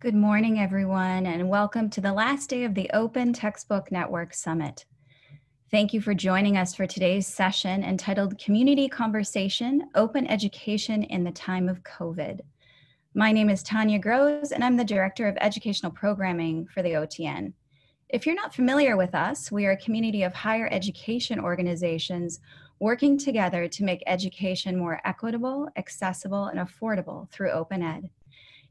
Good morning, everyone, and welcome to the last day of the Open Textbook Network Summit. Thank you for joining us for today's session entitled Community Conversation Open Education in the Time of COVID. My name is Tanya Groves, and I'm the Director of Educational Programming for the OTN. If you're not familiar with us, we are a community of higher education organizations working together to make education more equitable, accessible, and affordable through open ed.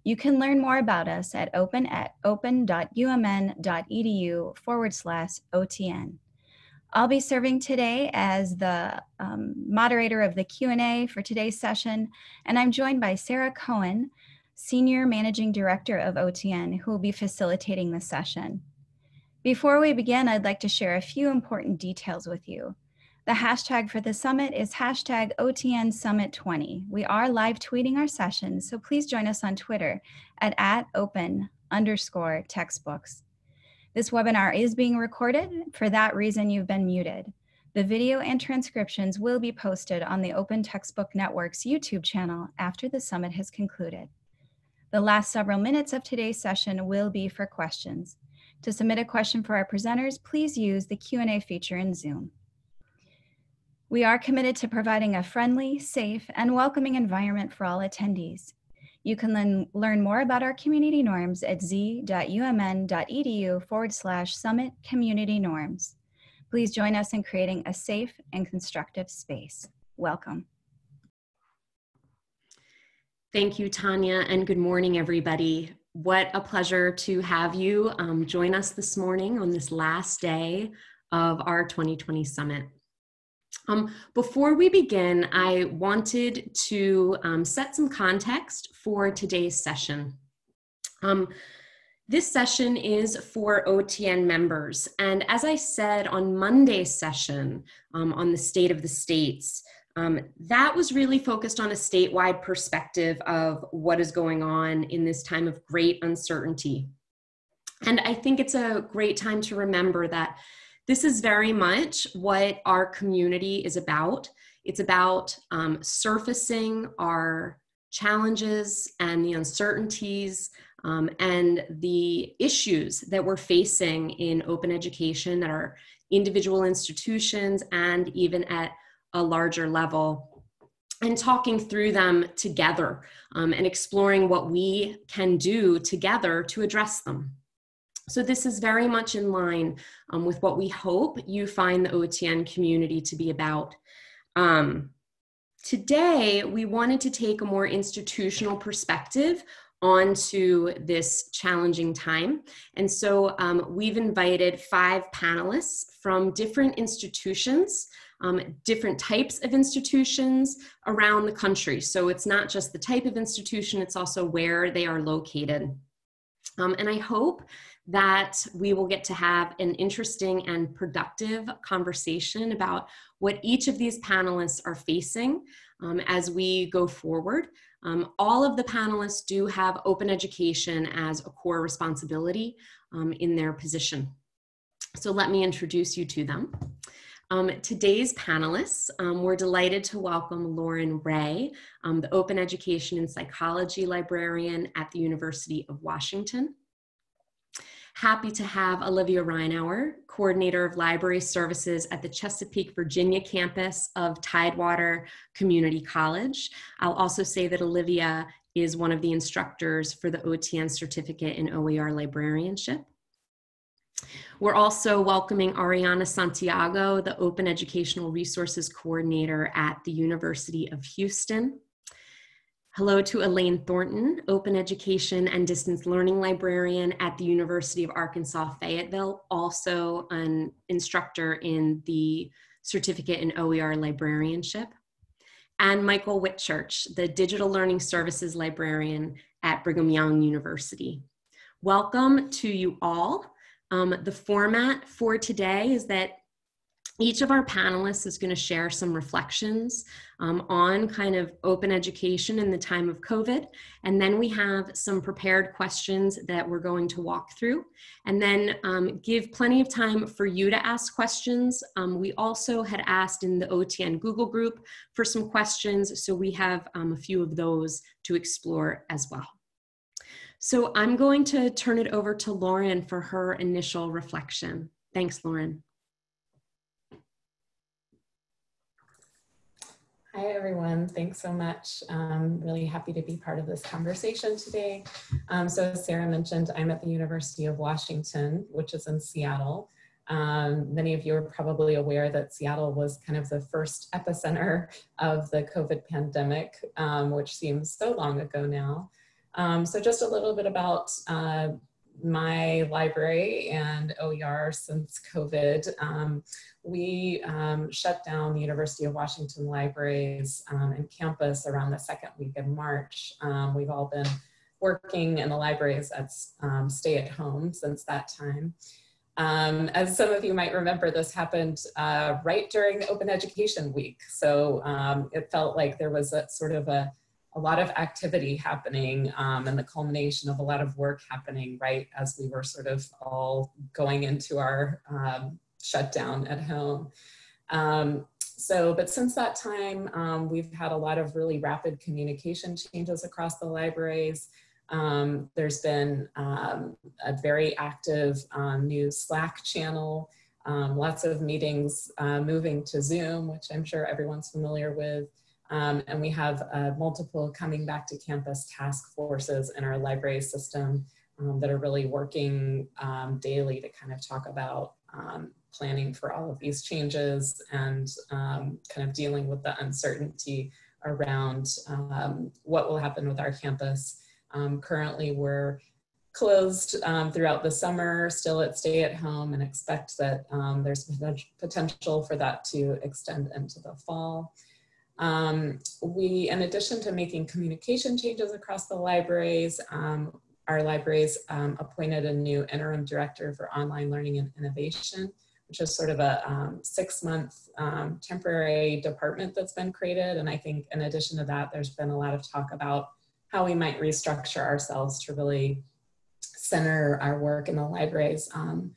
You can learn more about us at open at open.umn.edu forward slash OTN. I'll be serving today as the um, moderator of the Q&A for today's session, and I'm joined by Sarah Cohen, Senior Managing Director of OTN, who will be facilitating the session. Before we begin, I'd like to share a few important details with you. The hashtag for the summit is hashtag OTN Summit 20. We are live tweeting our sessions, so please join us on Twitter at, at open underscore textbooks. This webinar is being recorded. For that reason, you've been muted. The video and transcriptions will be posted on the Open Textbook Network's YouTube channel after the summit has concluded. The last several minutes of today's session will be for questions. To submit a question for our presenters, please use the Q&A feature in Zoom. We are committed to providing a friendly, safe, and welcoming environment for all attendees. You can learn more about our community norms at z.umn.edu forward slash summit community norms. Please join us in creating a safe and constructive space. Welcome. Thank you, Tanya, and good morning, everybody. What a pleasure to have you um, join us this morning on this last day of our 2020 Summit. Um, before we begin, I wanted to um, set some context for today's session. Um, this session is for OTN members. And as I said on Monday's session um, on the state of the states, um, that was really focused on a statewide perspective of what is going on in this time of great uncertainty. And I think it's a great time to remember that this is very much what our community is about. It's about um, surfacing our challenges and the uncertainties um, and the issues that we're facing in open education at our individual institutions and even at a larger level and talking through them together um, and exploring what we can do together to address them. So this is very much in line um, with what we hope you find the OTN community to be about. Um, today, we wanted to take a more institutional perspective onto this challenging time. And so um, we've invited five panelists from different institutions, um, different types of institutions around the country. So it's not just the type of institution, it's also where they are located. Um, and I hope that we will get to have an interesting and productive conversation about what each of these panelists are facing um, as we go forward. Um, all of the panelists do have open education as a core responsibility um, in their position. So let me introduce you to them. Um, today's panelists, um, we're delighted to welcome Lauren Ray, um, the Open Education and Psychology Librarian at the University of Washington. Happy to have Olivia Reinauer, Coordinator of Library Services at the Chesapeake, Virginia campus of Tidewater Community College. I'll also say that Olivia is one of the instructors for the OTN certificate in OER librarianship. We're also welcoming Ariana Santiago, the Open Educational Resources Coordinator at the University of Houston. Hello to Elaine Thornton, Open Education and Distance Learning Librarian at the University of Arkansas Fayetteville, also an instructor in the Certificate in OER Librarianship. And Michael Whitchurch, the Digital Learning Services Librarian at Brigham Young University. Welcome to you all. Um, the format for today is that each of our panelists is going to share some reflections um, on kind of open education in the time of COVID. And then we have some prepared questions that we're going to walk through and then um, give plenty of time for you to ask questions. Um, we also had asked in the OTN Google group for some questions, so we have um, a few of those to explore as well. So I'm going to turn it over to Lauren for her initial reflection. Thanks, Lauren. Hi, everyone. Thanks so much. Um, really happy to be part of this conversation today. Um, so as Sarah mentioned, I'm at the University of Washington, which is in Seattle. Um, many of you are probably aware that Seattle was kind of the first epicenter of the COVID pandemic, um, which seems so long ago now. Um, so just a little bit about uh, my library and OER since COVID. Um, we um, shut down the University of Washington libraries um, and campus around the second week of March. Um, we've all been working in the libraries at um, stay at home since that time. Um, as some of you might remember, this happened uh, right during Open Education Week. So it felt like there was a sort of a a lot of activity happening um, and the culmination of a lot of work happening right as we were sort of all going into our um, shutdown at home. Um, so, but since that time, um, we've had a lot of really rapid communication changes across the libraries. Um, there's been um, a very active new Slack channel, lots of meetings uh, moving to Zoom, which I'm sure everyone's familiar with. Um, and we have uh, multiple coming back to campus task forces in our library system um, that are really working um, daily to kind of talk about um, planning for all of these changes and um, kind of dealing with the uncertainty around um, what will happen with our campus. currently, we're closed throughout the summer, still at stay at home, and expect that there's potential for that to extend into the fall. Um, we, in addition to making communication changes across the libraries, um, our libraries um, appointed a new interim director for online learning and innovation, which is sort of a um, six month um, temporary department that's been created. And I think in addition to that, there's been a lot of talk about how we might restructure ourselves to really center our work in the libraries um,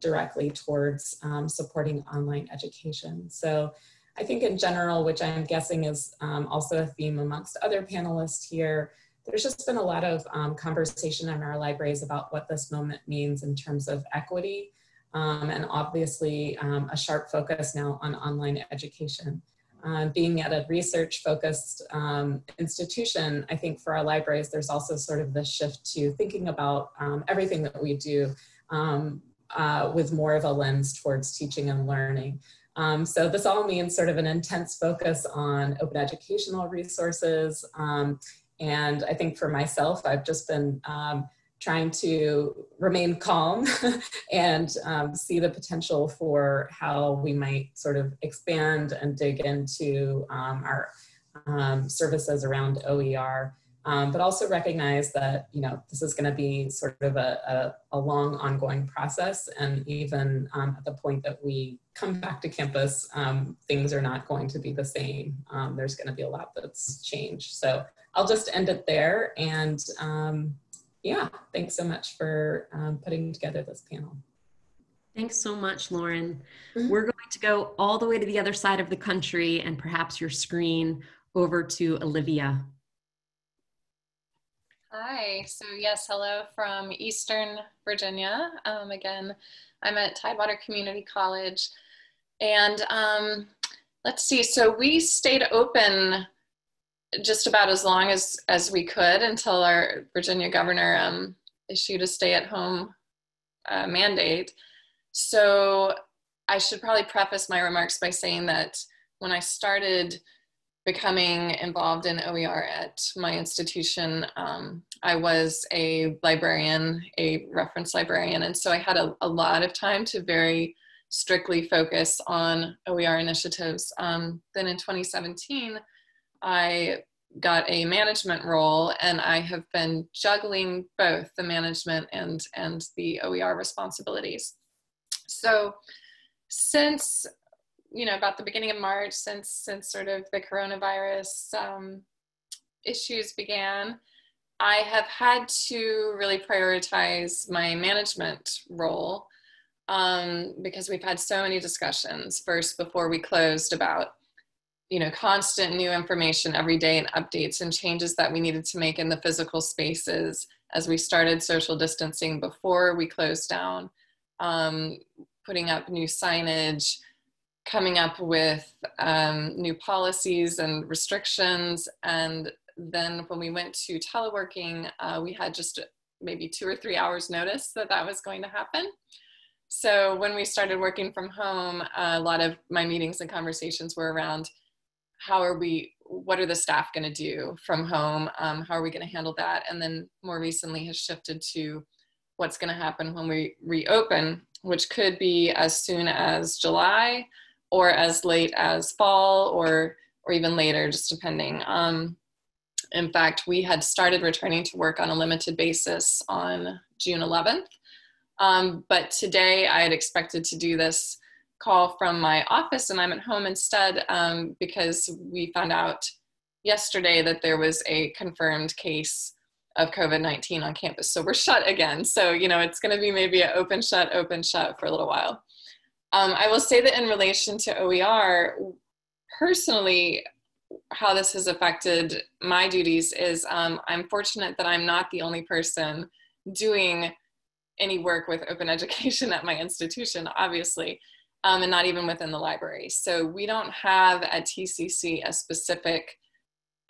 directly towards supporting online education. So I think in general, which I'm guessing is um, also a theme amongst other panelists here, there's just been a lot of um, conversation in our libraries about what this moment means in terms of equity, um, and obviously um, a sharp focus now on online education. Uh, being at a research focused um, institution, I think for our libraries, there's also sort of this shift to thinking about um, everything that we do uh, with more of a lens towards teaching and learning. Um, so this all means sort of an intense focus on open educational resources. Um, and I think for myself, I've just been um, trying to remain calm and um, see the potential for how we might sort of expand and dig into um, our um, services around OER but also recognize that you know this is going to be sort of a, a, a long ongoing process and even at the point that we come back to campus um, things are not going to be the same um, there's going to be a lot that's changed so i'll just end it there and um, yeah thanks so much for um, putting together this panel Thanks so much, Lauren. Mm-hmm. We're going to go all the way to the other side of the country and perhaps your screen over to Olivia. Hi, so yes, hello from Eastern Virginia. Um, again, I'm at Tidewater Community College. And um, let's see, so we stayed open just about as long as, as we could until our Virginia governor um, issued a stay at home uh, mandate. So I should probably preface my remarks by saying that when I started becoming involved in OER at my institution, um, I was a librarian, a reference librarian, and so I had a, a lot of time to very strictly focus on OER initiatives. Um, then in 2017, I got a management role and I have been juggling both the management and, and the OER responsibilities. So since you know about the beginning of March since since sort of the coronavirus um, issues began. I have had to really prioritize my management role um, because we've had so many discussions first before we closed about you know constant new information every day and updates and changes that we needed to make in the physical spaces as we started social distancing before we closed down, um, putting up new signage, coming up with um, new policies and restrictions. And then when we went to teleworking, uh, we had just maybe two or three hours notice that that was going to happen. So when we started working from home, a lot of my meetings and conversations were around how are we, what are the staff going to do from home? Um, how are we going to handle that? And then more recently has shifted to what's going to happen when we reopen, which could be as soon as July or as late as fall or or even later, just depending. Um, in fact, we had started returning to work on a limited basis on June 11th. Um, but today I had expected to do this call from my office and I'm at home instead um, because we found out yesterday that there was a confirmed case of COVID 19 on campus. So we're shut again. So, you know, it's going to be maybe an open, shut, open, shut for a little while. Um, I will say that in relation to OER, personally, how this has affected my duties is um, I'm fortunate that I'm not the only person doing any work with open education at my institution, obviously, um, and not even within the library. So we don't have at TCC a specific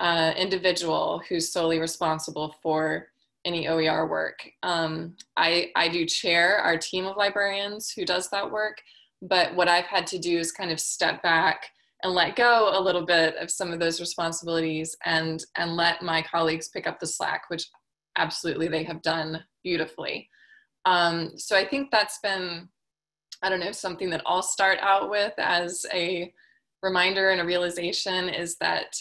uh, individual who's solely responsible for any OER work. Um, I, I do chair our team of librarians who does that work, but what I've had to do is kind of step back and let go a little bit of some of those responsibilities and and let my colleagues pick up the slack which absolutely they have done beautifully um, so i think that's been i don't know something that i'll start out with as a reminder and a realization is that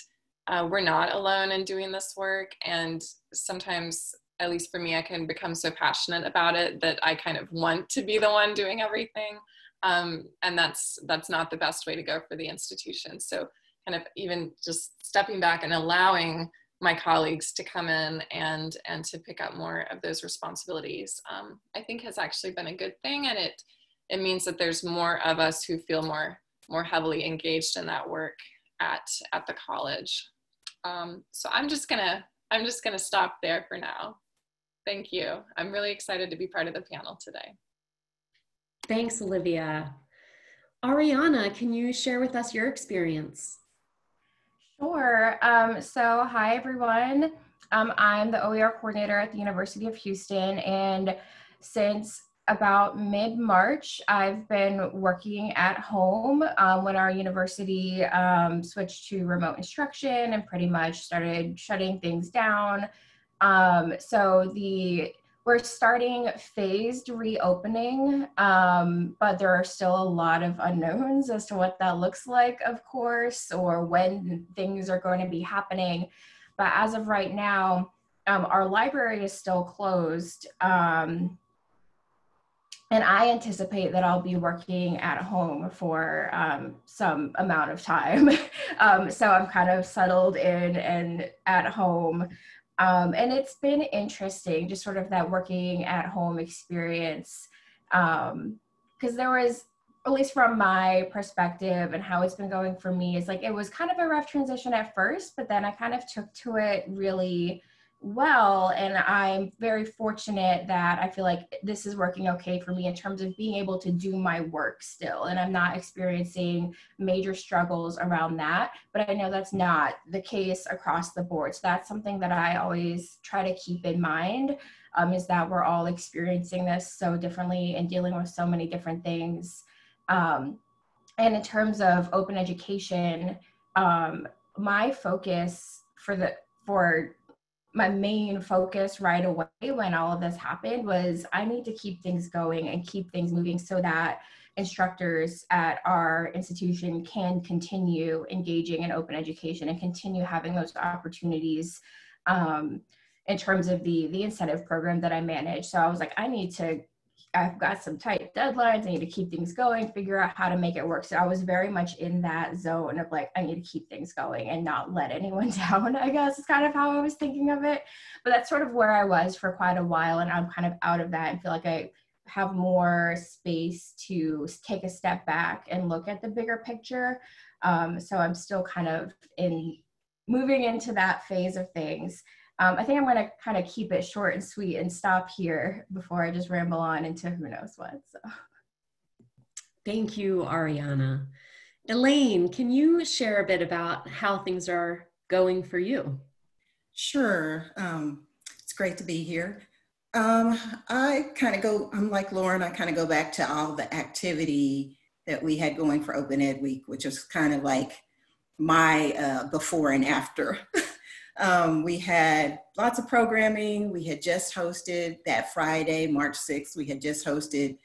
uh, we're not alone in doing this work. And sometimes at least for me i can become so passionate about it that i kind of want to be the one doing everything. Um, and that's that's not the best way to go for the institution. So kind of even just stepping back and allowing my colleagues to come in and and to pick up more of those responsibilities um, i think has actually been a good thing. And it it means that there's more of us who feel more more heavily engaged in that work at at the college. Um, so i'm just gonna i'm just gonna stop there for now. Thank you. I'm really excited to be part of the panel today. Thanks, Olivia. Ariana, can you share with us your experience? Sure. Um, so, hi, everyone. Um, I'm the OER coordinator at the University of Houston, and since about mid March, I've been working at home um, when our university um, switched to remote instruction and pretty much started shutting things down. Um, so, the we're starting phased reopening, um, but there are still a lot of unknowns as to what that looks like, of course, or when things are going to be happening. But as of right now, um, our library is still closed. Um, and I anticipate that I'll be working at home for um, some amount of time. um, so I'm kind of settled in and at home. Um, and it's been interesting, just sort of that working at home experience. Because um, there was, at least from my perspective and how it's been going for me, is like it was kind of a rough transition at first, but then I kind of took to it really well and i'm very fortunate that i feel like this is working okay for me in terms of being able to do my work still and i'm not experiencing major struggles around that but i know that's not the case across the board. So that's something that i always try to keep in mind um, is that we're all experiencing this so differently and dealing with so many different things. Um, and in terms of open education um, my focus for the for my main focus right away when all of this happened was I need to keep things going and keep things moving so that instructors at our institution can continue engaging in open education and continue having those opportunities um, in terms of the the incentive program that I manage. So I was like, I need to I've got some tight deadlines. I need to keep things going, figure out how to make it work. So I was very much in that zone of like, I need to keep things going and not let anyone down, I guess is kind of how I was thinking of it. But that's sort of where I was for quite a while. And I'm kind of out of that and feel like I have more space to take a step back and look at the bigger picture. Um, so I'm still kind of in moving into that phase of things. Um, I think I'm going to kind of keep it short and sweet and stop here before I just ramble on into who knows what. So. Thank you, Ariana. Elaine, can you share a bit about how things are going for you? Sure. Um, it's great to be here. Um, I kind of go, I'm like Lauren, I kind of go back to all the activity that we had going for Open Ed Week, which was kind of like my uh, before and after. um, we had lots of programming. We had just hosted that Friday, March 6th, we had just hosted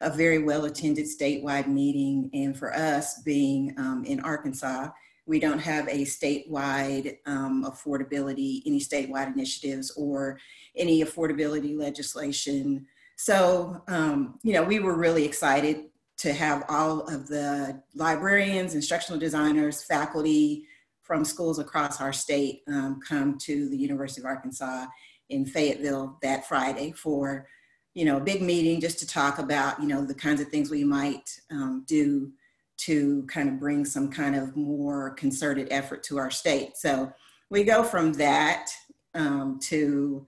a very well attended statewide meeting. And for us being um, in Arkansas, we don't have a statewide um, affordability, any statewide initiatives or any affordability legislation. So, um, you know, we were really excited to have all of the librarians, instructional designers, faculty from schools across our state um, come to the University of Arkansas in Fayetteville that Friday for, you know, a big meeting just to talk about, you know, the kinds of things we might um, do to kind of bring some kind of more concerted effort to our state. So we go from that um, to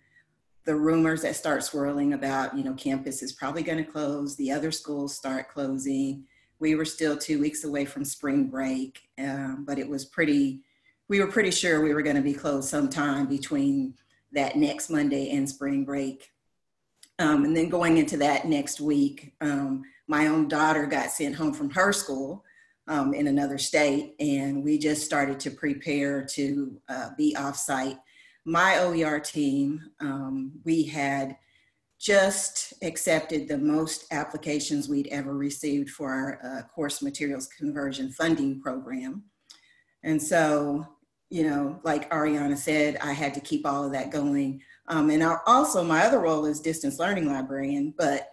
the rumors that start swirling about, you know, campus is probably going to close, the other schools start closing. We were still two weeks away from spring break, um, but it was pretty, we were pretty sure we were going to be closed sometime between that next Monday and spring break. Um, and then going into that next week, um, my own daughter got sent home from her school um, in another state, and we just started to prepare to uh, be offsite my OER team, um, we had just accepted the most applications we'd ever received for our uh, course materials conversion funding program. And so, you know, like Ariana said, I had to keep all of that going. Um, and also my other role is distance learning librarian, but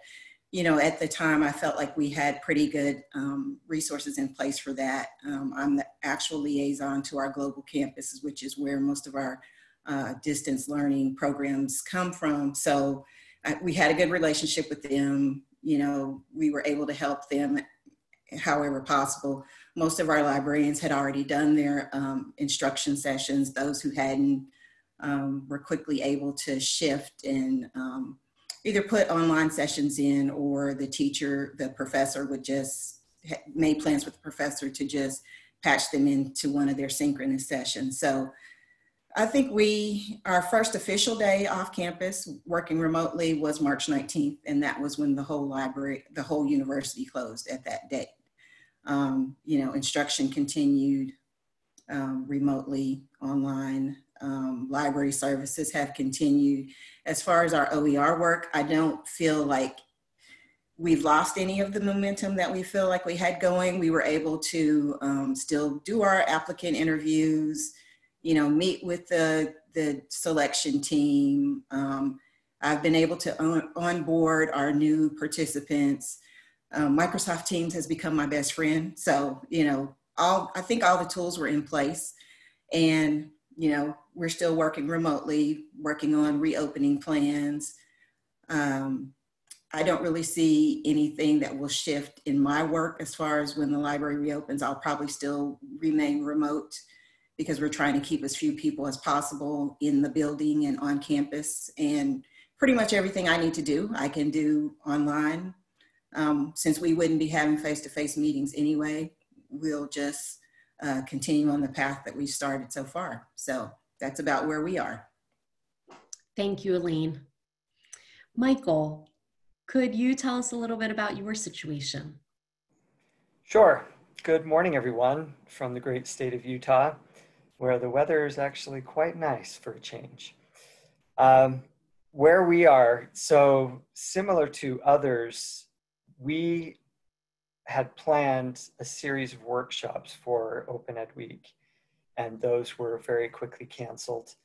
you know, at the time I felt like we had pretty good um, resources in place for that. Um, I'm the actual liaison to our global campuses, which is where most of our uh, distance learning programs come from. So uh, we had a good relationship with them. You know, we were able to help them however possible. Most of our librarians had already done their um, instruction sessions. Those who hadn't um, were quickly able to shift and um, either put online sessions in or the teacher, the professor would just made plans with the professor to just patch them into one of their synchronous sessions. So I think we, our first official day off campus working remotely was March 19th, and that was when the whole library, the whole university closed at that date. Um, you know, instruction continued um, remotely online. Um, library services have continued. As far as our OER work, I don't feel like we've lost any of the momentum that we feel like we had going. We were able to um, still do our applicant interviews, you know, meet with the, the selection team. Um, I've been able to on, onboard our new participants. Um, Microsoft Teams has become my best friend. So, you know, all, I think all the tools were in place and, you know, we're still working remotely, working on reopening plans. Um, I don't really see anything that will shift in my work as far as when the library reopens. I'll probably still remain remote because we're trying to keep as few people as possible in the building and on campus. And pretty much everything I need to do, I can do online. Um, since we wouldn't be having face-to-face meetings anyway, we'll just uh, continue on the path that we've started so far. So that's about where we are. Thank you, Elaine. Michael, could you tell us a little bit about your situation? Sure. Good morning, everyone, from the great state of Utah where the weather is actually quite nice for a change. Um, where we are, so similar to others, we had planned a series of workshops for Open Ed Week, and those were very quickly canceled.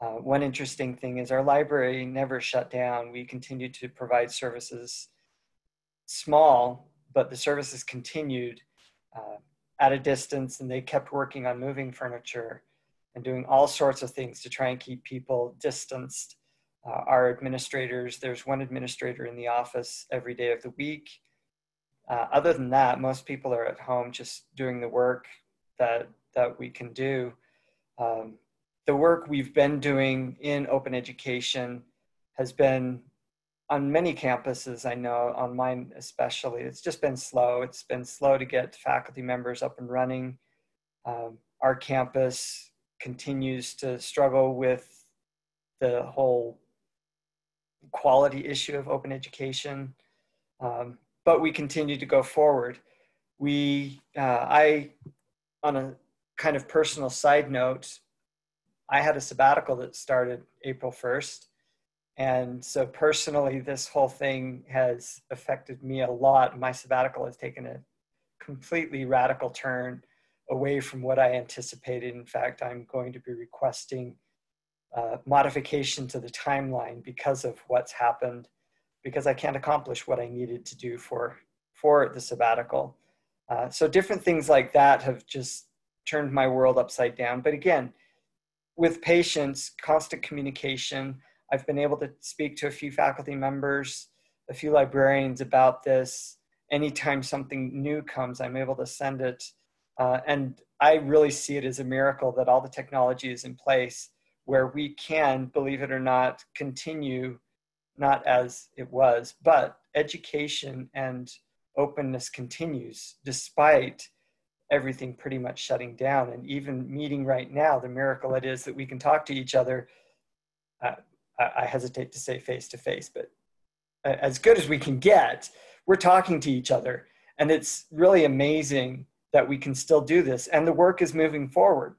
Uh, one interesting thing is our library never shut down. We continued to provide services small, but the services continued uh, at a distance and they kept working on moving furniture and doing all sorts of things to try and keep people distanced. Uh, our administrators, there's one administrator in the office every day of the week. Uh, other than that, most people are at home just doing the work that, that we can do. Um, the work we've been doing in open education has been on many campuses, I know, on mine especially, it's just been slow. It's been slow to get faculty members up and running. Um, our campus continues to struggle with the whole quality issue of open education, um, but we continue to go forward. We, uh, I, on a kind of personal side note, I had a sabbatical that started April 1st and so personally, this whole thing has affected me a lot. My sabbatical has taken a completely radical turn away from what I anticipated. In fact, I'm going to be requesting uh, modification to the timeline because of what's happened, because I can't accomplish what I needed to do for, for the sabbatical. Uh, so different things like that have just turned my world upside down. But again, with patience, constant communication, I've been able to speak to a few faculty members, a few librarians about this. Anytime something new comes, I'm able to send it. Uh, and I really see it as a miracle that all the technology is in place where we can, believe it or not, continue not as it was, but education and openness continues despite everything pretty much shutting down. And even meeting right now, the miracle it is that we can talk to each other. Uh, I hesitate to say face to face, but as good as we can get, we're talking to each other. And it's really amazing that we can still do this and the work is moving forward.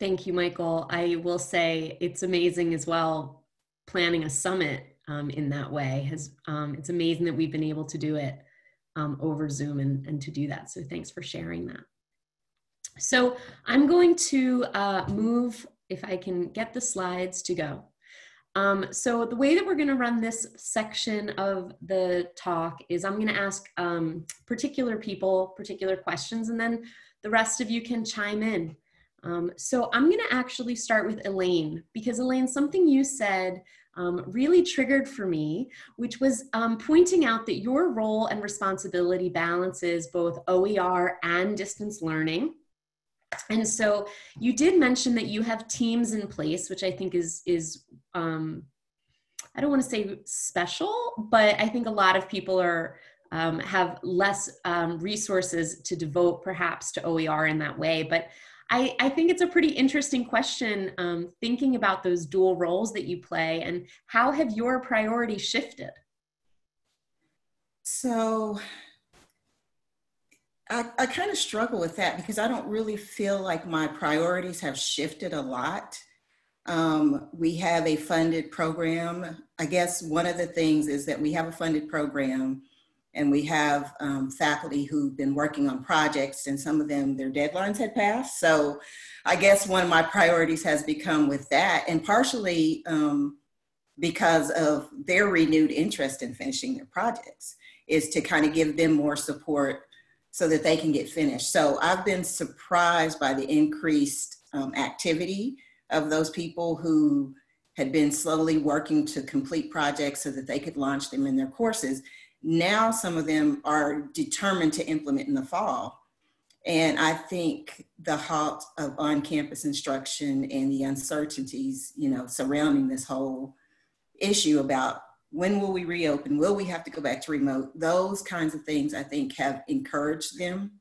Thank you, Michael. I will say it's amazing as well planning a summit um, in that way. Has um, It's amazing that we've been able to do it um, over Zoom and, and to do that. So thanks for sharing that. So I'm going to uh, move if I can get the slides to go. Um, so the way that we're going to run this section of the talk is I'm going to ask um, particular people particular questions and then the rest of you can chime in. Um, so I'm going to actually start with Elaine because Elaine, something you said um, really triggered for me, which was um, pointing out that your role and responsibility balances both OER and distance learning. And so you did mention that you have teams in place, which I think is is um, I don't want to say special, but I think a lot of people are um, have less um, resources to devote perhaps to OER in that way. But I, I think it's a pretty interesting question um, thinking about those dual roles that you play and how have your priorities shifted? So I, I kind of struggle with that because I don't really feel like my priorities have shifted a lot. Um, we have a funded program. I guess one of the things is that we have a funded program and we have um, faculty who've been working on projects and some of them their deadlines had passed. So I guess one of my priorities has become with that and partially um, because of their renewed interest in finishing their projects is to kind of give them more support so that they can get finished. So I've been surprised by the increased um, activity of those people who had been slowly working to complete projects so that they could launch them in their courses. Now some of them are determined to implement in the fall. And I think the halt of on-campus instruction and the uncertainties, you know, surrounding this whole issue about when will we reopen? Will we have to go back to remote? Those kinds of things I think have encouraged them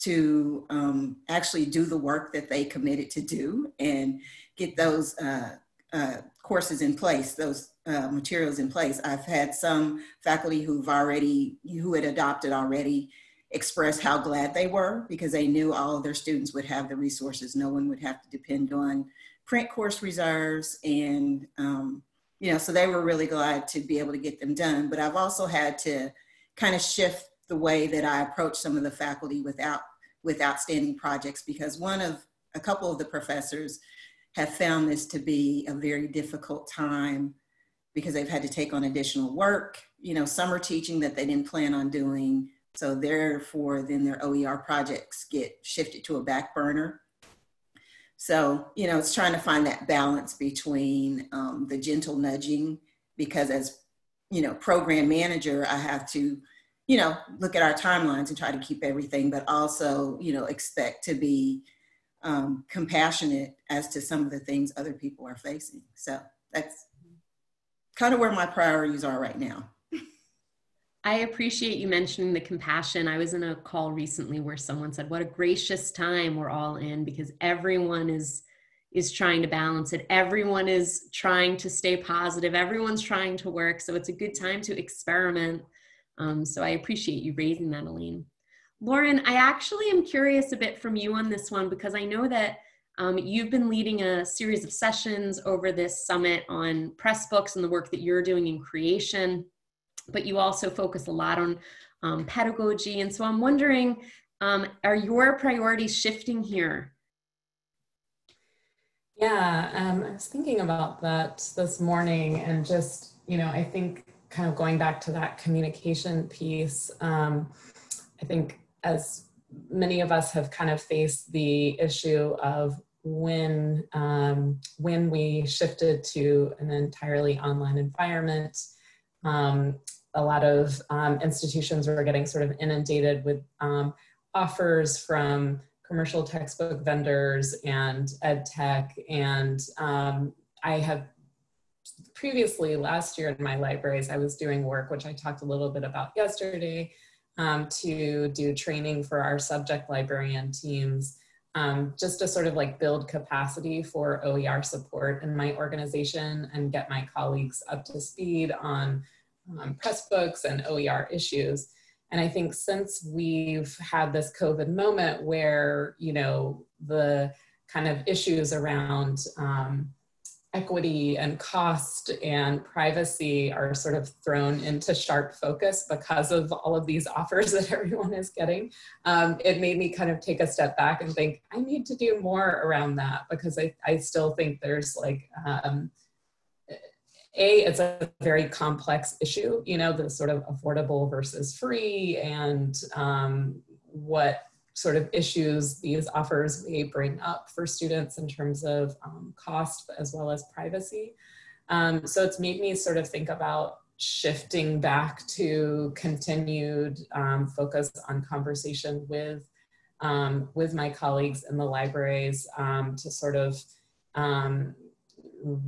to um, actually do the work that they committed to do and get those uh, uh, courses in place, those uh, materials in place. I've had some faculty who've already, who had adopted already express how glad they were because they knew all of their students would have the resources. No one would have to depend on print course reserves and um, you know, so they were really glad to be able to get them done. But I've also had to kind of shift the way that I approach some of the faculty without with outstanding projects because one of a couple of the professors have found this to be a very difficult time because they've had to take on additional work, you know, summer teaching that they didn't plan on doing. So therefore, then their OER projects get shifted to a back burner. So, you know, it's trying to find that balance between um, the gentle nudging, because as, you know, program manager, I have to, you know, look at our timelines and try to keep everything, but also, you know, expect to be um, compassionate as to some of the things other people are facing. So that's kind of where my priorities are right now. I appreciate you mentioning the compassion. I was in a call recently where someone said, "What a gracious time we're all in because everyone is is trying to balance it. Everyone is trying to stay positive. Everyone's trying to work. So it's a good time to experiment. Um, so I appreciate you raising that, Elaine. Lauren, I actually am curious a bit from you on this one because I know that um, you've been leading a series of sessions over this summit on Pressbooks and the work that you're doing in creation, but you also focus a lot on um, pedagogy. And so I'm wondering, um, are your priorities shifting here? Yeah, um, I was thinking about that this morning and just, you know, I think kind of going back to that communication piece, um, I think as many of us have kind of faced the issue of when um, when we shifted to an entirely online environment, um, a lot of um, institutions were getting sort of inundated with um, offers from commercial textbook vendors and ed tech. And um, I have previously last year in my libraries, I was doing work, which I talked a little bit about yesterday, um, to do training for our subject librarian teams um, just to sort of like build capacity for OER support in my organization and get my colleagues up to speed on um, Pressbooks and OER issues. And I think since we've had this COVID moment where, you know, the kind of issues around um, equity and cost and privacy are sort of thrown into sharp focus because of all of these offers that everyone is getting, um, it made me kind of take a step back and think, I need to do more around that because I, I still think there's like, um, a, it's a very complex issue, you know, the sort of affordable versus free and um, what sort of issues these offers may bring up for students in terms of um, cost as well as privacy. Um, so it's made me sort of think about shifting back to continued um, focus on conversation with um, with my colleagues in the libraries um, to sort of um,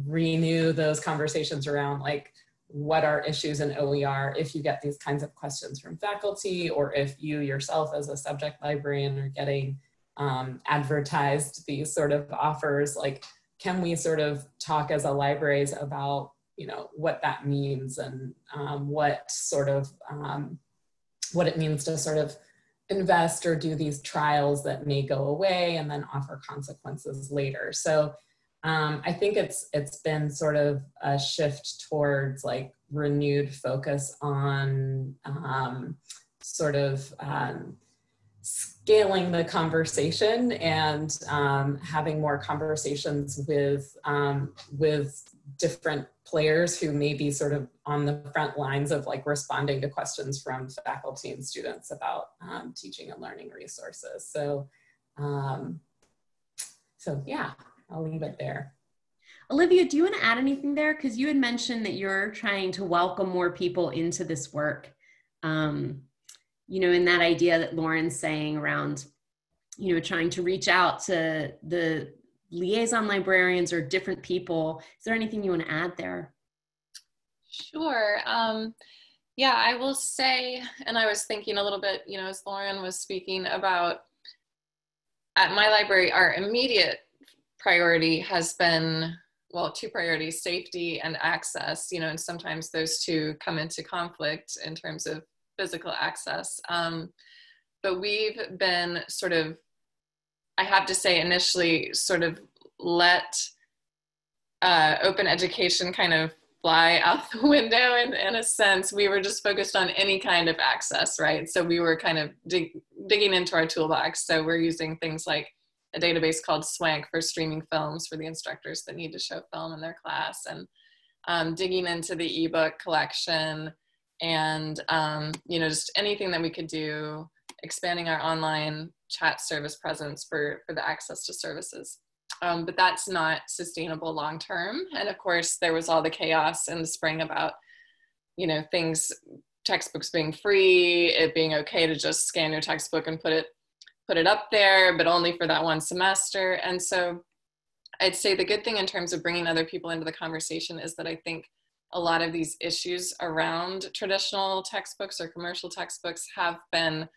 renew those conversations around like what are issues in OER if you get these kinds of questions from faculty or if you yourself as a subject librarian are getting um, advertised these sort of offers like can we sort of talk as a libraries about you know what that means and um, what sort of um, what it means to sort of invest or do these trials that may go away and then offer consequences later? So um, I think it's it's been sort of a shift towards like renewed focus on um, sort of um, scaling the conversation and um, having more conversations with um, with different players who may be sort of on the front lines of like responding to questions from faculty and students about um, teaching and learning resources. So so yeah, I'll leave it there. Olivia, do you want to add anything there? Because you had mentioned that you're trying to welcome more people into this work. Um, you know, in that idea that Lauren's saying around, you know, trying to reach out to the liaison librarians or different people. Is there anything you want to add there? Sure. Um, yeah, I will say, and I was thinking a little bit, you know, as Lauren was speaking about at my library, our immediate priority has been well two priorities safety and access you know and sometimes those two come into conflict in terms of physical access. Um, but we've been sort of i have to say initially sort of let uh, open education kind of fly out the window in, in a sense. We were just focused on any kind of access right? So we were kind of dig, digging into our toolbox. So we're using things like a database called Swank for streaming films for the instructors that need to show film in their class and um, digging into the ebook collection and um, you know just anything that we could do expanding our online chat service presence for for the access to services. Um, but that's not sustainable long term. And of course there was all the chaos in the spring about you know things textbooks being free it being okay to just scan your textbook and put it put it up there, but only for that one semester. And so I'd say the good thing in terms of bringing other people into the conversation is that I think a lot of these issues around traditional textbooks or commercial textbooks have been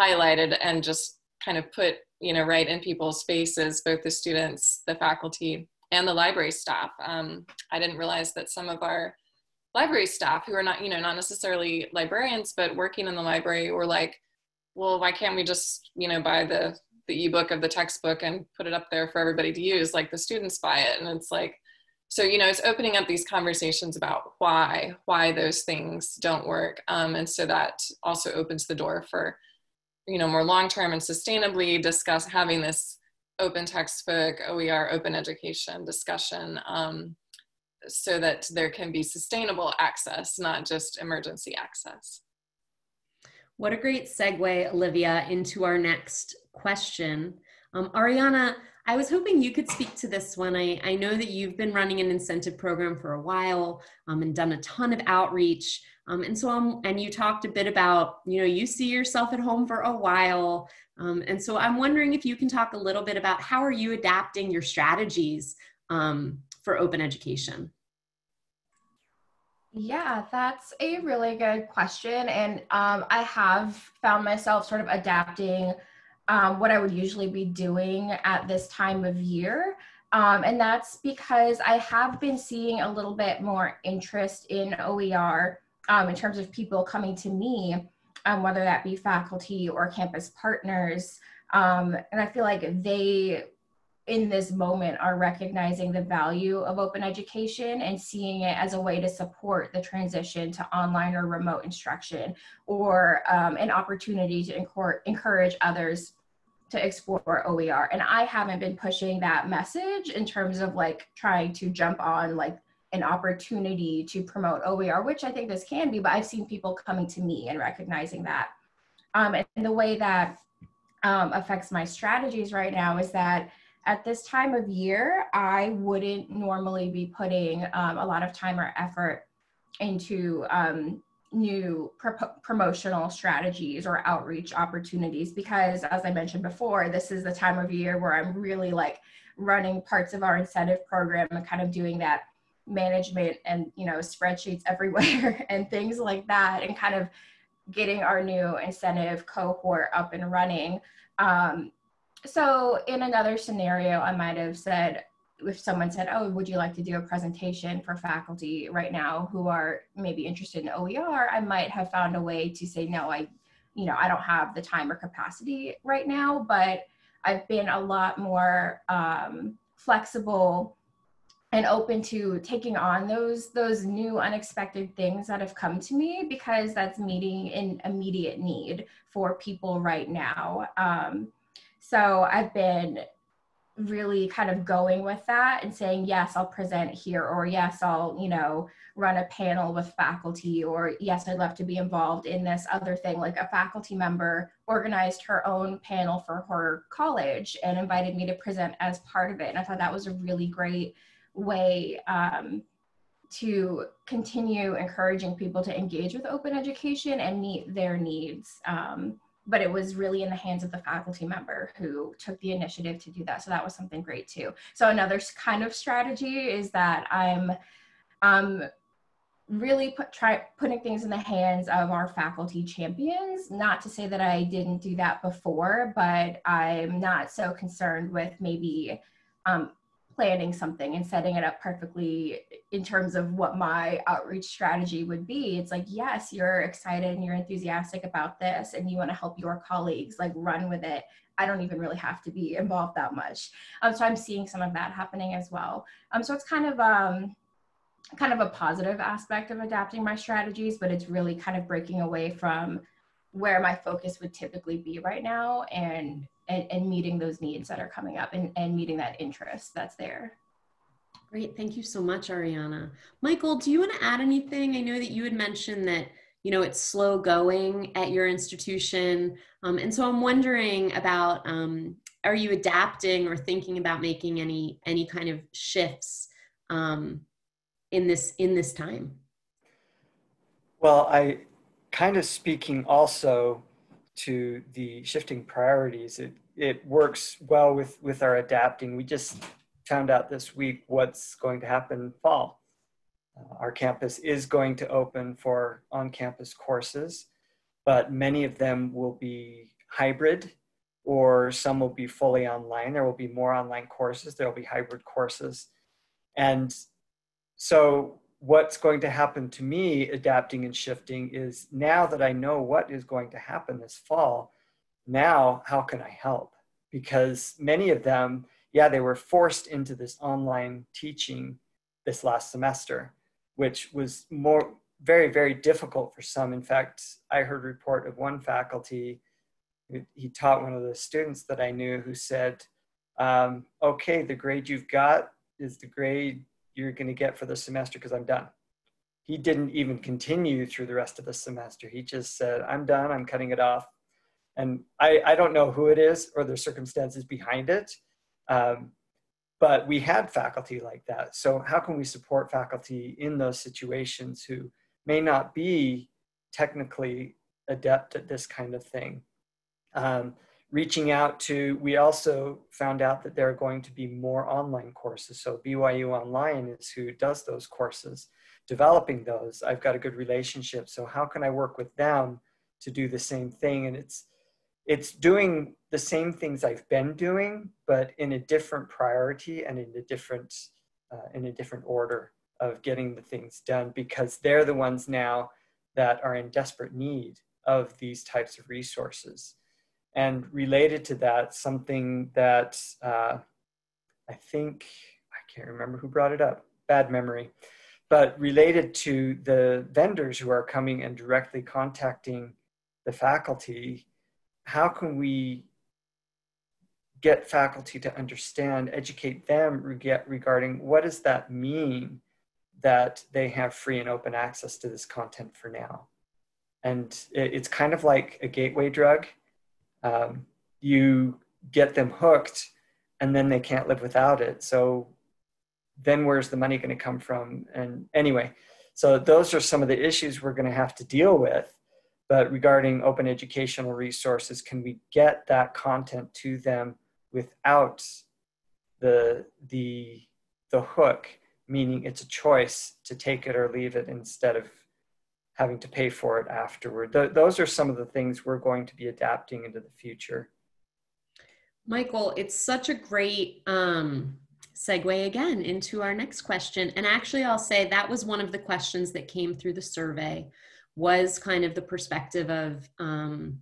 highlighted and just kind of put you know right in people's faces both the students the faculty and the library staff um, i didn't realize that some of our library staff who are not you know not necessarily librarians but working in the library were like well why can't we just you know buy the the ebook of the textbook and put it up there for everybody to use like the students buy it. And it's like so you know it's opening up these conversations about why why those things don't work um, and so that also opens the door for you know more long term and sustainably discuss having this open textbook oer open education discussion um, so that there can be sustainable access not just emergency access what a great segue olivia into our next question um, ariana I was hoping you could speak to this one. I, I know that you've been running an incentive program for a while um, and done a ton of outreach. Um, and so, I'm, and you talked a bit about, you know, you see yourself at home for a while. Um, and so I'm wondering if you can talk a little bit about how are you adapting your strategies um, for open education? Yeah, that's a really good question. And um, I have found myself sort of adapting um, what I would usually be doing at this time of year. Um, and that's because I have been seeing a little bit more interest in OER um, in terms of people coming to me, um, whether that be faculty or campus partners. Um, and I feel like they, in this moment, are recognizing the value of open education and seeing it as a way to support the transition to online or remote instruction or um, an opportunity to encourage others to explore OER. And I haven't been pushing that message in terms of like trying to jump on like an opportunity to promote OER, which I think this can be, but I've seen people coming to me and recognizing that. Um, and the way that um, affects my strategies right now is that at this time of year, I wouldn't normally be putting um, a lot of time or effort into um, new pro- promotional strategies or outreach opportunities because as i mentioned before this is the time of year where i'm really like running parts of our incentive program and kind of doing that management and you know spreadsheets everywhere and things like that and kind of getting our new incentive cohort up and running. Um, so in another scenario i might have said if someone said, "Oh, would you like to do a presentation for faculty right now who are maybe interested in OER?" I might have found a way to say, "No, I, you know, I don't have the time or capacity right now." But I've been a lot more um, flexible and open to taking on those those new unexpected things that have come to me because that's meeting an immediate need for people right now. Um, so I've been really kind of going with that and saying yes i'll present here or yes i'll you know run a panel with faculty or yes i'd love to be involved in this other thing. Like a faculty member organized her own panel for her college and invited me to present as part of it. And i thought that was a really great way um, to continue encouraging people to engage with open education and meet their needs um, but it was really in the hands of the faculty member who took the initiative to do that. So that was something great too. So another kind of strategy is that I'm um, really put, try putting things in the hands of our faculty champions. Not to say that I didn't do that before, but I'm not so concerned with maybe um, planning something and setting it up perfectly in terms of what my outreach strategy would be it's like yes you're excited and you're enthusiastic about this and you want to help your colleagues like run with it. I don't even really have to be involved that much. Um, so i'm seeing some of that happening as well. Um, so it's kind of um, kind of a positive aspect of adapting my strategies but it's really kind of breaking away from where my focus would typically be right now and and, and meeting those needs that are coming up and, and meeting that interest that's there. Great. Thank you so much, Ariana. Michael, do you want to add anything? I know that you had mentioned that, you know, it's slow going at your institution. Um, and so I'm wondering about, um, are you adapting or thinking about making any, any kind of shifts um, in this, in this time? Well, I kind of speaking also to the shifting priorities, it it works well with with our adapting. We just found out this week what's going to happen fall. Uh, our campus is going to open for on-campus courses, but many of them will be hybrid or some will be fully online. There will be more online courses. There will be hybrid courses. And so what's going to happen to me adapting and shifting is now that I know what is going to happen this fall, now how can I help? Because many of them, yeah, they were forced into this online teaching this last semester, which was more very, very difficult for some. In fact, I heard report of one faculty, he taught one of the students that I knew who said, um, okay, the grade you've got is the grade you're going to get for the semester because I'm done. He didn't even continue through the rest of the semester. He just said, I'm done, I'm cutting it off. And I, I don't know who it is or the circumstances behind it, um, but we had faculty like that. So, how can we support faculty in those situations who may not be technically adept at this kind of thing? Um, reaching out to, we also found out that there are going to be more online courses. So BYU Online is who does those courses, developing those. I've got a good relationship. So how can I work with them to do the same thing? And it's, it's doing the same things I've been doing, but in a different priority and in a different, uh, in a different order of getting the things done because they're the ones now that are in desperate need of these types of resources. And related to that, something that uh, I think, I can't remember who brought it up, bad memory, but related to the vendors who are coming and directly contacting the faculty, how can we get faculty to understand, educate them regarding what does that mean that they have free and open access to this content for now? And it's kind of like a gateway drug um, you get them hooked and then they can't live without it. So then where's the money going to come from? And anyway, so those are some of the issues we're going to have to deal with. But regarding open educational resources, can we get that content to them without the the the hook, meaning it's a choice to take it or leave it instead of having to pay for it afterward. Th- those are some of the things we're going to be adapting into the future. Michael, it's such a great um, segue again into our next question. And actually, I'll say that was one of the questions that came through the survey was kind of the perspective of um,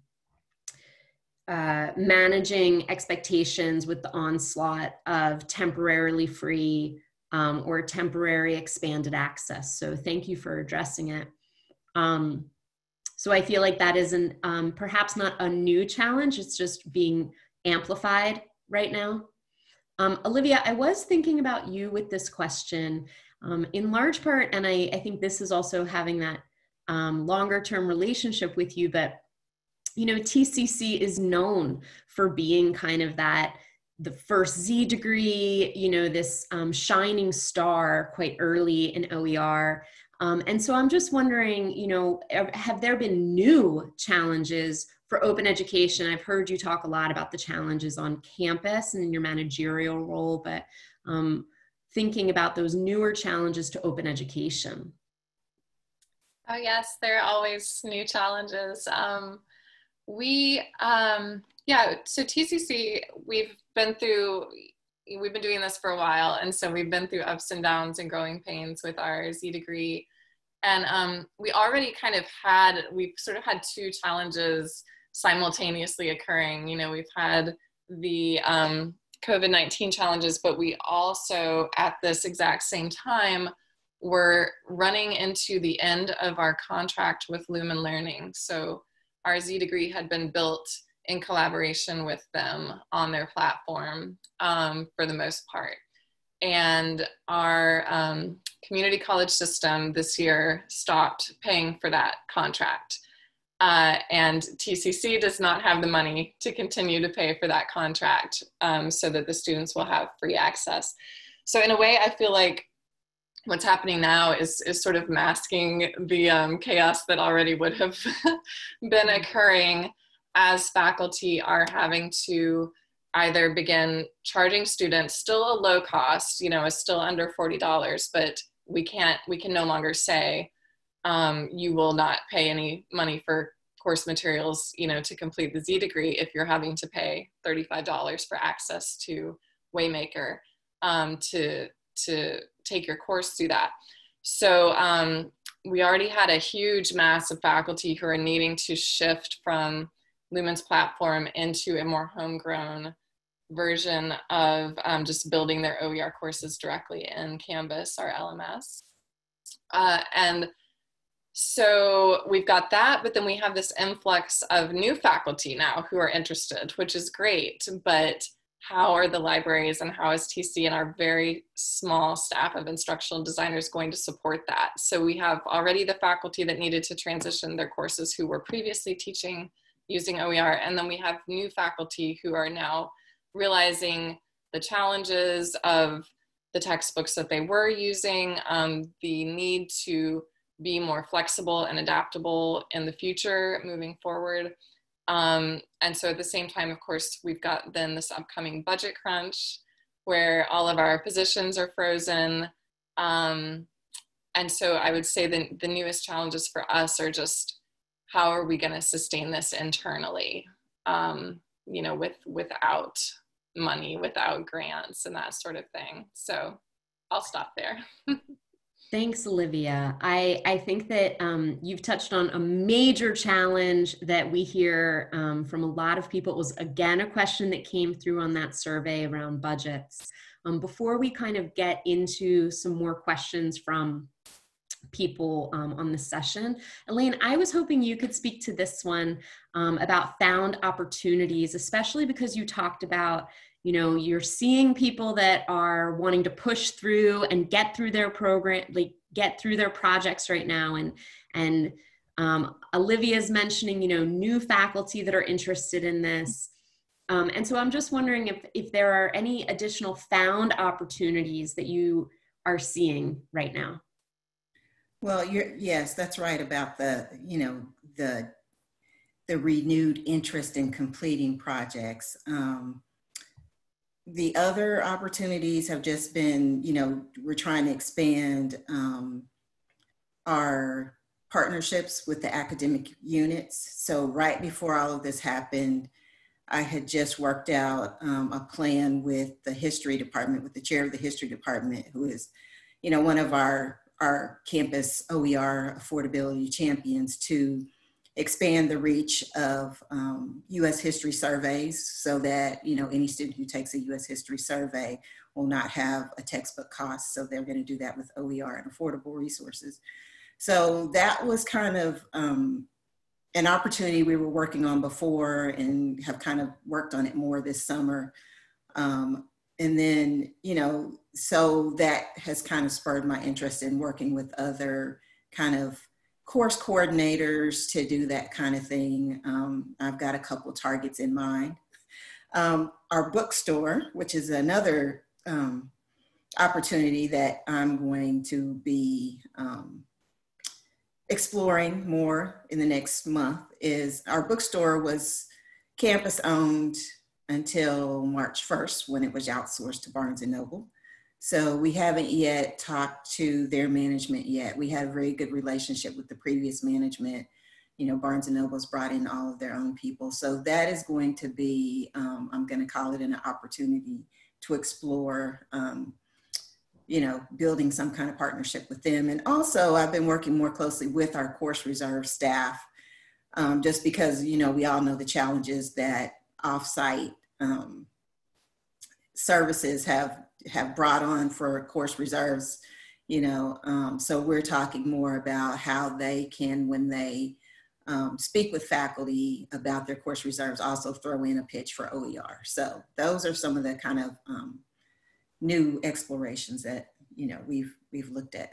uh, managing expectations with the onslaught of temporarily free um, or temporary expanded access. So thank you for addressing it. Um, so I feel like that is an um, perhaps not a new challenge. It's just being amplified right now. Um, Olivia, I was thinking about you with this question um, in large part, and I, I, think this is also having that um, longer term relationship with you. But you know, TCC is known for being kind of that the first Z degree, you know, this um, shining star quite early in OER. Um, and so I'm just wondering, you know, have there been new challenges for open education? I've heard you talk a lot about the challenges on campus and in your managerial role, but um, thinking about those newer challenges to open education. Oh yes, there are always new challenges. Um, we, um, yeah, so TCC, we've been through we've been doing this for a while and so we've been through ups and downs and growing pains with our z degree. And um, we already kind of had we've sort of had two challenges simultaneously occurring. You know we've had the um, covid-19 challenges but we also at this exact same time were running into the end of our contract with lumen learning. So our z degree had been built in collaboration with them on their platform um, for the most part. And our um, community college system this year stopped paying for that contract. Uh, and TCC does not have the money to continue to pay for that contract um, so that the students will have free access. So, in a way, I feel like what's happening now is, is sort of masking the um, chaos that already would have been occurring as faculty are having to either begin charging students still a low cost, you know, is still under $40, but we can't, we can no longer say um, you will not pay any money for course materials, you know, to complete the Z degree if you're having to pay $35 for access to Waymaker um, to, to take your course through that. So um, we already had a huge mass of faculty who are needing to shift from Lumen's platform into a more homegrown version of um, just building their OER courses directly in Canvas, our LMS. Uh, and so we've got that, but then we have this influx of new faculty now who are interested, which is great. But how are the libraries and how is TC and our very small staff of instructional designers going to support that? So we have already the faculty that needed to transition their courses who were previously teaching using OER, and then we have new faculty who are now realizing the challenges of the textbooks that they were using, um, the need to be more flexible and adaptable in the future moving forward. Um, and so at the same time, of course, we've got then this upcoming budget crunch where all of our positions are frozen. Um, and so I would say the, the newest challenges for us are just how are we going to sustain this internally, um, you know, with without money, without grants and that sort of thing. So I'll stop there. Thanks, Olivia. I, I think that um, you've touched on a major challenge that we hear um, from a lot of people. It was, again, a question that came through on that survey around budgets. Um, before we kind of get into some more questions from people um, on the session. Elaine, I was hoping you could speak to this one um, about found opportunities, especially because you talked about you know you're seeing people that are wanting to push through and get through their program like get through their projects right now. And and um, olivia's mentioning you know new faculty that are interested in this. Um, and so i'm just wondering if if there are any additional found opportunities that you are seeing right now well you're yes that's right about the you know the the renewed interest in completing projects um, the other opportunities have just been, you know, we're trying to expand um, our partnerships with the academic units. So right before all of this happened, I had just worked out um, a plan with the history department, with the chair of the history department, who is, you know, one of our our campus OER affordability champions to expand the reach of um, U.S. history surveys so that you know any student who takes a U.S. history survey will not have a textbook cost. So they're going to do that with OER and affordable resources. So that was kind of um, an opportunity we were working on before and have kind of worked on it more this summer. Um, and then, you know, so that has kind of spurred my interest in working with other kind of course coordinators to do that kind of thing. Um, I've got a couple targets in mind. Um, our bookstore, which is another um, opportunity that I'm going to be um, exploring more in the next month, is our bookstore was campus owned until March 1st when it was outsourced to Barnes and Noble. So we haven't yet talked to their management yet. We had a very good relationship with the previous management. You know, Barnes and Noble's brought in all of their own people. So that is going to be, um, I'm going to call it an opportunity to explore, um, you know, building some kind of partnership with them. And also, I've been working more closely with our course reserve staff, um, just because, you know, we all know the challenges that offsite um, services have have brought on for course reserves you know um, so we're talking more about how they can when they um, speak with faculty about their course reserves also throw in a pitch for oer so those are some of the kind of um, new explorations that you know we've we've looked at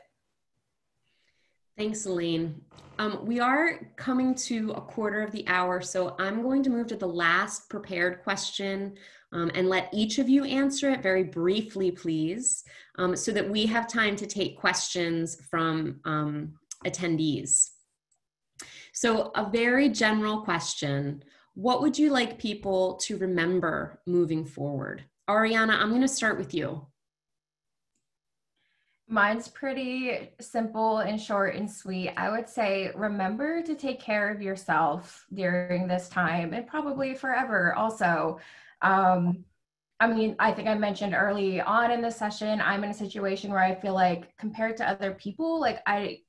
Thanks, Elaine. Um, we are coming to a quarter of the hour, so I'm going to move to the last prepared question um, and let each of you answer it very briefly, please, um, so that we have time to take questions from um, attendees. So a very general question, what would you like people to remember moving forward? Ariana, I'm going to start with you. Mine's pretty simple and short and sweet. I would say remember to take care of yourself during this time and probably forever also. Um, I mean, I think I mentioned early on in the session, I'm in a situation where I feel like compared to other people, like I,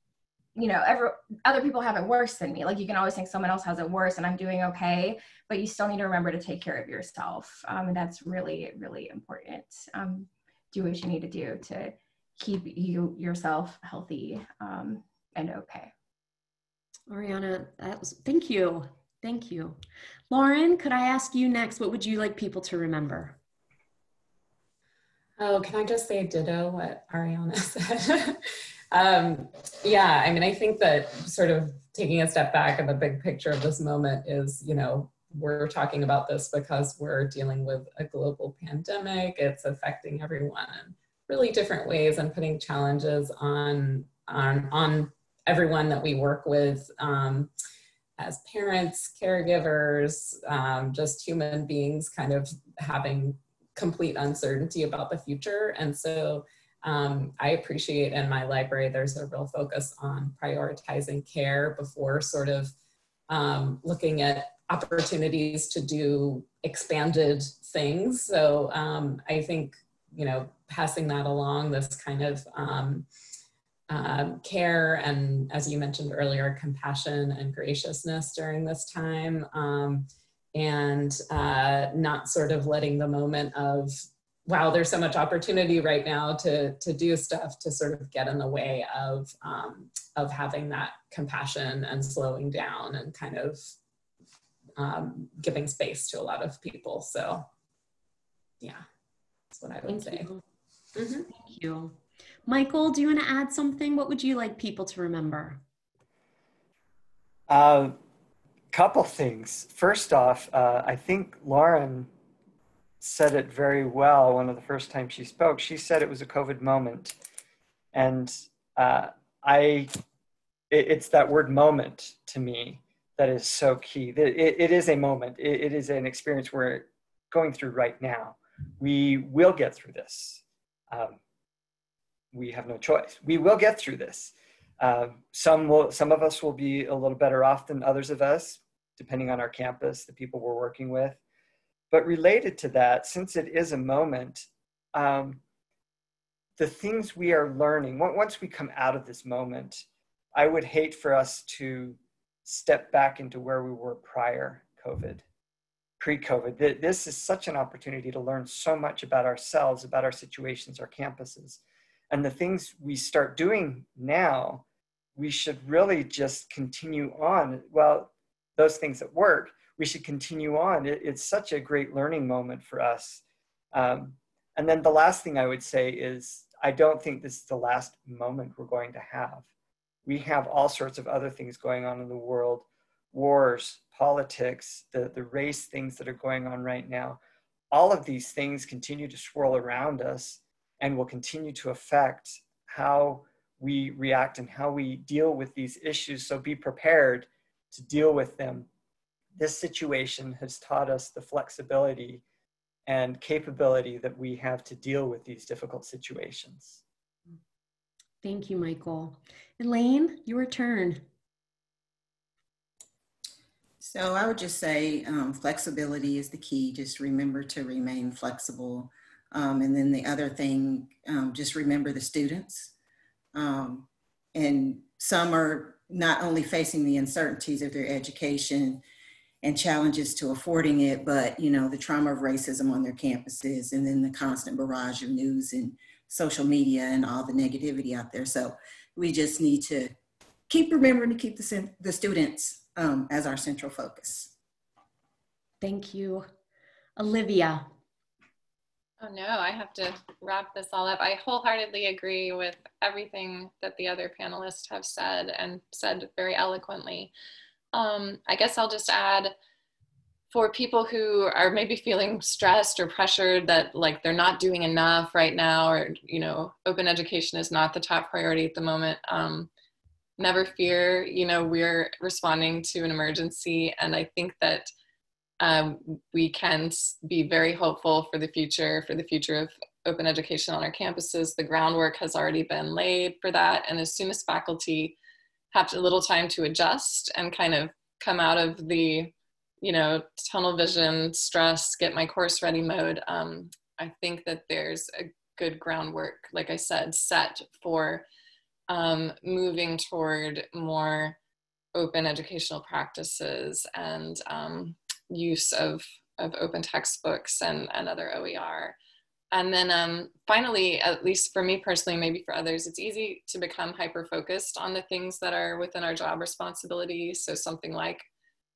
you know, ever other people have it worse than me. Like you can always think someone else has it worse and I'm doing okay, but you still need to remember to take care of yourself. Um, and that's really, really important. Um, do what you need to do to keep you yourself healthy um, and okay. Ariana, that was thank you. Thank you. Lauren, could I ask you next? What would you like people to remember? Oh, can I just say ditto what Ariana said? um, yeah, I mean, I think that sort of taking a step back in the big picture of this moment is, you know, we're talking about this because we're dealing with a global pandemic. It's affecting everyone really different ways and putting challenges on on on everyone that we work with um, as parents, caregivers, um, just human beings, kind of having complete uncertainty about the future. And so um, I appreciate in my library there's a real focus on prioritizing care before sort of um, looking at opportunities to do expanded things. So um, I think you know passing that along, this kind of um, um, care and, as you mentioned earlier, compassion and graciousness during this time, um, and uh, not sort of letting the moment of wow, there's so much opportunity right now to to do stuff to sort of get in the way of um, of having that compassion and slowing down and kind of um, giving space to a lot of people. So, yeah, what I would Thank say. You. Mm-hmm. Thank you. Michael, do you want to add something? What would you like people to remember? A uh, couple things. First off, uh, I think Lauren said it very well one of the first times she spoke. She said it was a COVID moment. And uh, I, it, it's that word moment to me that is so key. it, it is a moment, it, it is an experience we're going through right now. We will get through this um, we have no choice. We will get through this. Uh, some will, some of us will be a little better off than others of us, depending on our campus, the people we're working with. But related to that, since it is a moment, um, the things we are learning, once we come out of this moment, I would hate for us to step back into where we were prior COVID pre-COVID. This is such an opportunity to learn so much about ourselves, about our situations, our campuses. And the things we start doing now, we should really just continue on. Well, those things that work, we should continue on. It, it's such a great learning moment for us. Um, and then the last thing I would say is I don't think this is the last moment we're going to have. We have all sorts of other things going on in the world wars, politics, the, the race things that are going on right now, all of these things continue to swirl around us and will continue to affect how we react and how we deal with these issues. So be prepared to deal with them. This situation has taught us the flexibility and capability that we have to deal with these difficult situations. Thank you, Michael. Elaine, your turn. So I would just say um, flexibility is the key. Just remember to remain flexible. Um, and then the other thing, um, just remember the students. Um, and some are not only facing the uncertainties of their education and challenges to affording it, but you know the trauma of racism on their campuses, and then the constant barrage of news and social media and all the negativity out there. So we just need to keep remembering to keep the, the students um, as our central focus. Thank you. Olivia. Oh no, I have to wrap this all up. I wholeheartedly agree with everything that the other panelists have said and said very eloquently. Um, I guess I'll just add for people who are maybe feeling stressed or pressured that like they're not doing enough right now or you know open education is not the top priority at the moment um, never fear you know we're responding to an emergency and i think that um, we can be very hopeful for the future, for the future of open education on our campuses. The groundwork has already been laid for that. And as soon as faculty have a little time to adjust and kind of come out of the, you know, tunnel vision, stress, get my course ready mode, um, I think that there's a good groundwork, like I said, set for um, moving toward more open educational practices and um, use of, of open textbooks and, and other OER. And then um, finally, at least for me personally, maybe for others, it's easy to become hyper focused on the things that are within our job responsibilities. So something like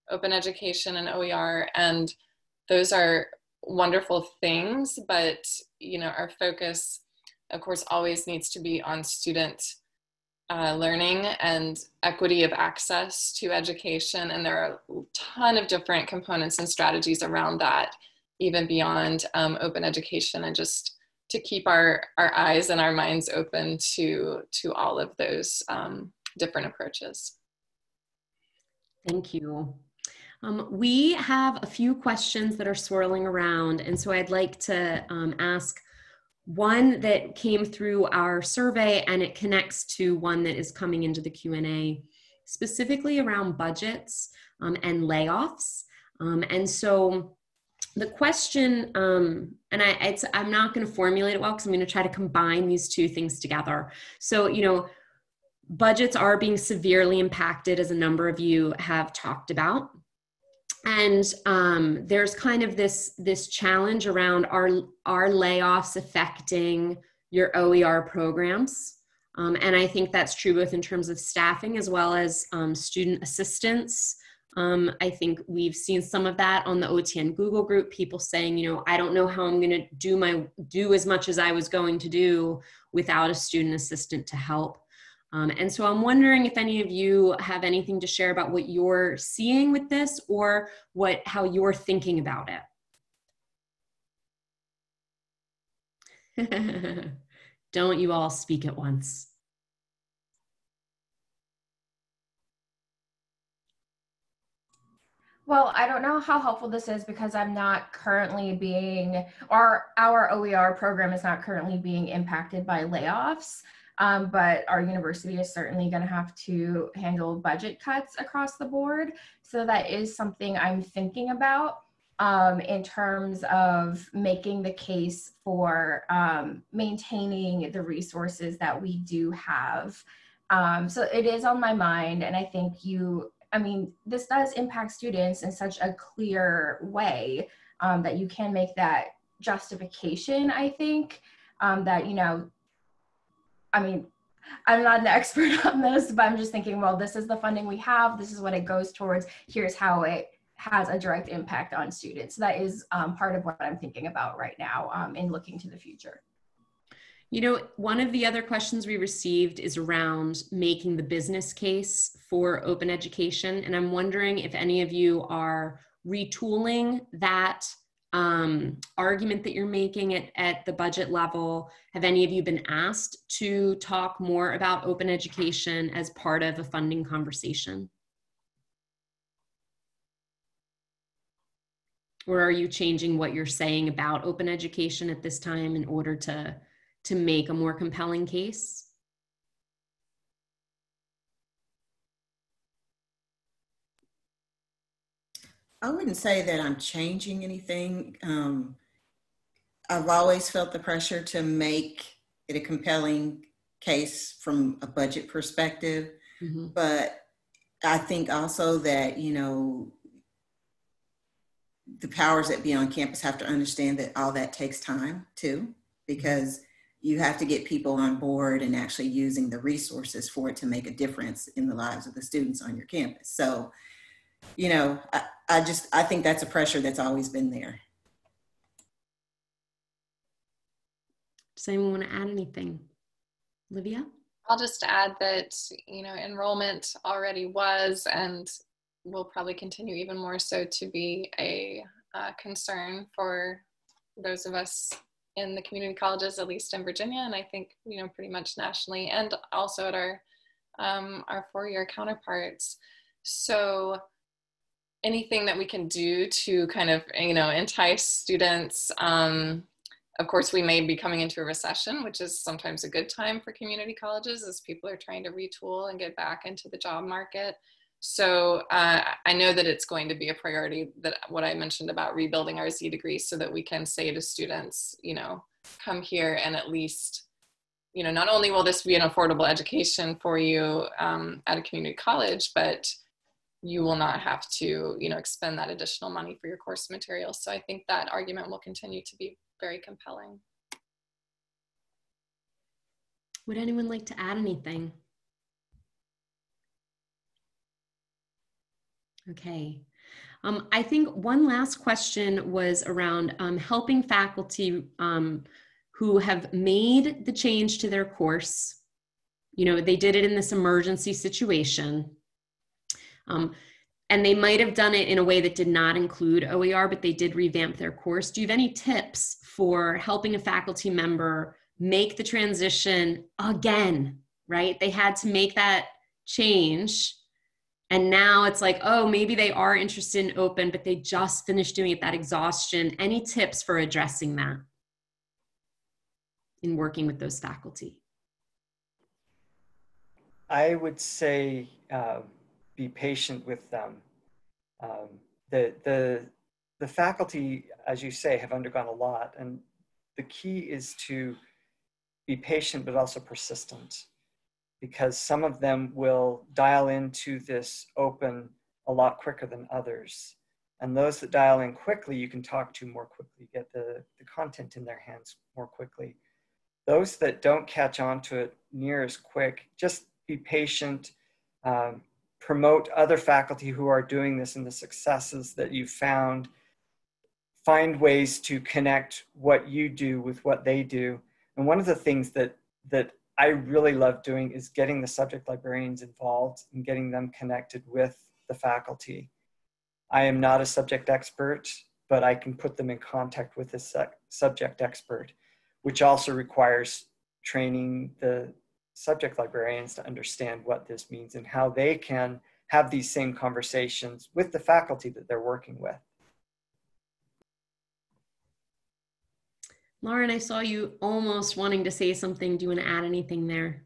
open education and OER, and those are wonderful things, but you know, our focus, of course, always needs to be on student uh, learning and equity of access to education. And there are a ton of different components and strategies around that, even beyond um, open education, and just to keep our, our eyes and our minds open to, to all of those um, different approaches. Thank you. Um, we have a few questions that are swirling around, and so I'd like to um, ask one that came through our survey and it connects to one that is coming into the q&a specifically around budgets um, and layoffs. Um, and so the question um, and I, i'm not going to formulate it well because i'm going to try to combine these two things together. So you know budgets are being severely impacted as a number of you have talked about and um, there's kind of this this challenge around our our layoffs affecting your OER programs. Um, and I think that's true both in terms of staffing as well as um, student assistance. Um, I think we've seen some of that on the OTN Google group, people saying, you know, I don't know how I'm going to do my do as much as I was going to do without a student assistant to help. Um, and so I'm wondering if any of you have anything to share about what you're seeing with this or what how you're thinking about it. Don't you all speak at once. Well, I don't know how helpful this is because I'm not currently being, or our OER program is not currently being impacted by layoffs. Um, but our university is certainly going to have to handle budget cuts across the board. So that is something I'm thinking about um, in terms of making the case for um, maintaining the resources that we do have. Um, so it is on my mind, and I think you, I mean, this does impact students in such a clear way um, that you can make that justification, I think, um, that, you know, I mean, I'm not an expert on this, but I'm just thinking, well, this is the funding we have. This is what it goes towards. Here's how it has a direct impact on students. That is um, part of what I'm thinking about right now um, in looking to the future. You know, one of the other questions we received is around making the business case for open education. And I'm wondering if any of you are retooling that um, argument that you're making at, at the budget level? Have any of you been asked to talk more about open education as part of a funding conversation? Or are you changing what you're saying about open education at this time in order to, to make a more compelling case? I wouldn't say that I'm changing anything. Um, I've always felt the pressure to make it a compelling case from a budget perspective. Mm-hmm. But I think also that, you know, the powers that be on campus have to understand that all that takes time too, because you have to get people on board and actually using the resources for it to make a difference in the lives of the students on your campus. So, you know, I, I just, I think that's a pressure that's always been there. Does anyone want to add anything? Olivia? I'll just add that, you know, enrollment already was and will probably continue even more so to be a uh, concern for those of us in the community colleges, at least in Virginia, and I think, you know, pretty much nationally and also at our, um, our four-year counterparts. So anything that we can do to kind of, you know, entice students. Um, of course, we may be coming into a recession, which is sometimes a good time for community colleges as people are trying to retool and get back into the job market. So uh, I know that it's going to be a priority that what I mentioned about rebuilding our Z degree so that we can say to students, you know, come here and at least, you know, not only will this be an affordable education for you um, at a community college, but you will not have to, you know, expend that additional money for your course materials. So I think that argument will continue to be very compelling. Would anyone like to add anything? Okay. Um, I think one last question was around um, helping faculty um, who have made the change to their course. You know, they did it in this emergency situation. Um, and they might have done it in a way that did not include OER, but they did revamp their course. Do you have any tips for helping a faculty member make the transition again, right? They had to make that change and now it's like oh maybe they are interested in open but they just finished doing it that exhaustion any tips for addressing that in working with those faculty i would say uh, be patient with them um, the the the faculty as you say have undergone a lot and the key is to be patient but also persistent because some of them will dial into this open a lot quicker than others. And those that dial in quickly, you can talk to more quickly, get the, the content in their hands more quickly. Those that don't catch on to it near as quick, just be patient, um, promote other faculty who are doing this and the successes that you've found. Find ways to connect what you do with what they do. And one of the things that, that I really love doing is getting the subject librarians involved and getting them connected with the faculty. I am not a subject expert, but I can put them in contact with a subject expert, which also requires training the subject librarians to understand what this means and how they can have these same conversations with the faculty that they're working with. Lauren, I saw you almost wanting to say something. Do you want to add anything there?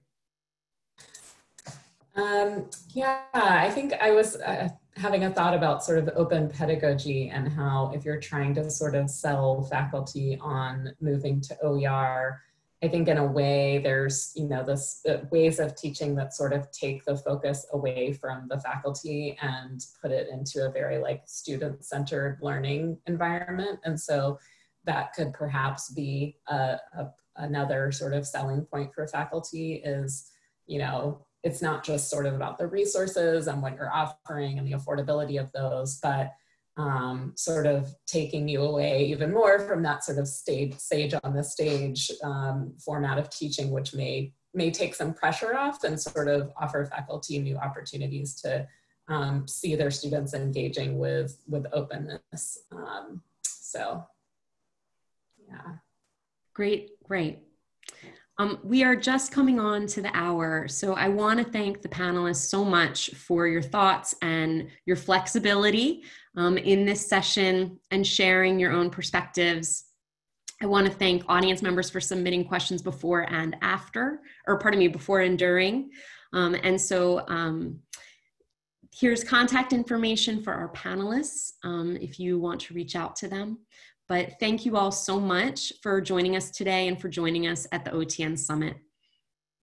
Um, yeah, I think I was uh, having a thought about sort of open pedagogy and how if you're trying to sort of sell faculty on moving to OER, I think in a way there's, you know, this uh, ways of teaching that sort of take the focus away from the faculty and put it into a very like student-centered learning environment. And so that could perhaps be a, a, another sort of selling point for faculty is, you know, it's not just sort of about the resources and what you're offering and the affordability of those, but um, sort of taking you away even more from that sort of stage, sage on the stage um, format of teaching, which may may take some pressure off and sort of offer faculty new opportunities to um, see their students engaging with with openness. Um, so yeah. Great, great. Um, we are just coming on to the hour, so I want to thank the panelists so much for your thoughts and your flexibility um, in this session and sharing your own perspectives. I want to thank audience members for submitting questions before and after, or pardon me, before and during. Um, and so um, here's contact information for our panelists um, if you want to reach out to them. But thank you all so much for joining us today and for joining us at the OTN Summit.